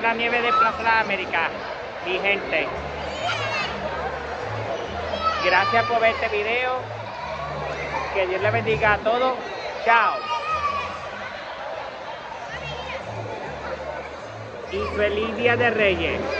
la Nieve de Plaza de América. Mi gente. Gracias por ver este video. Que Dios le bendiga a todos. Chao. Y feliz Día de Reyes.